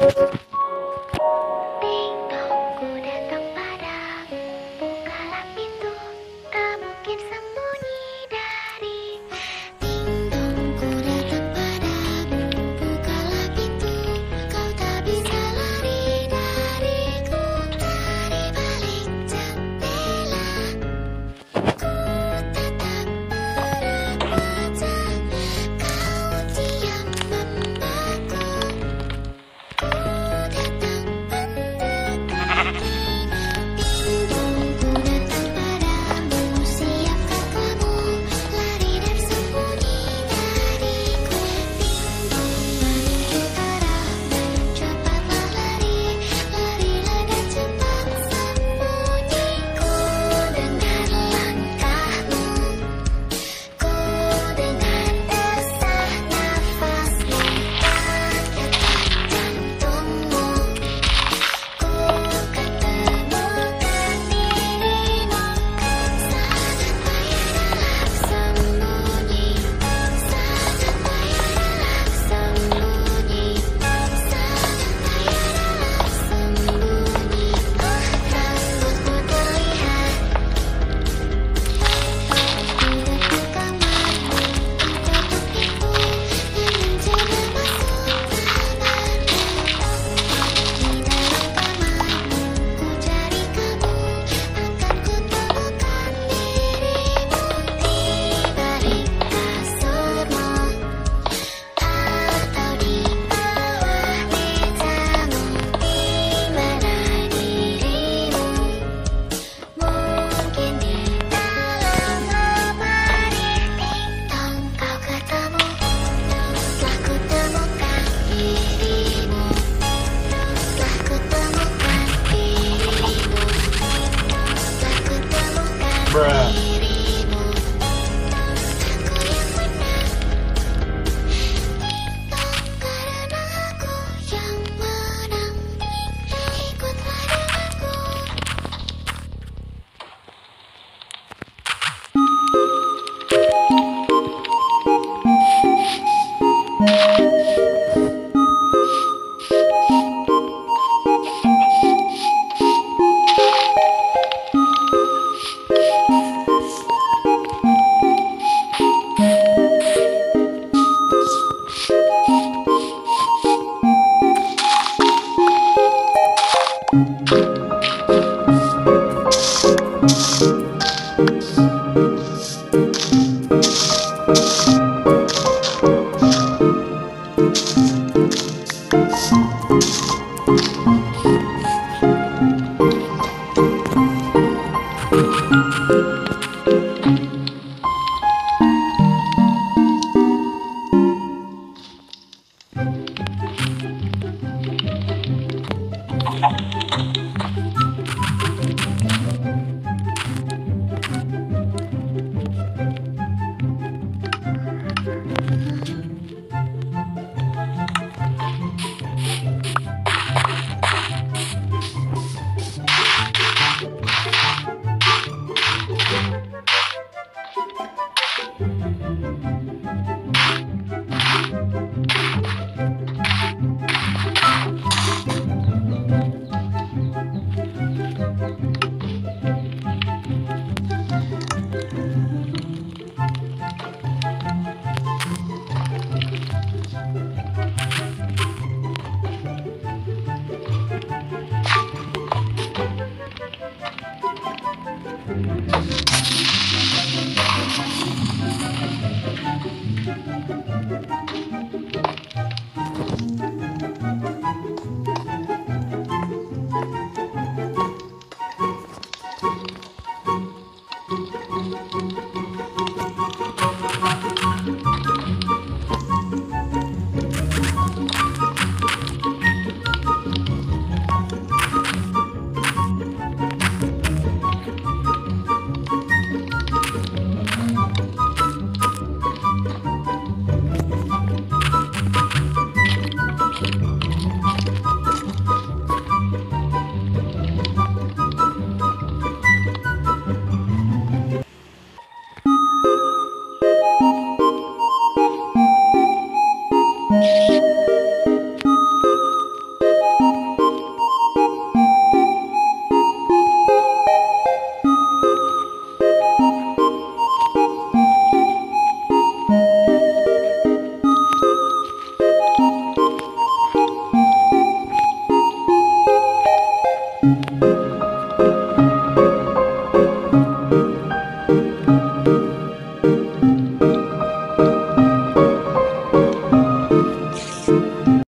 you. Música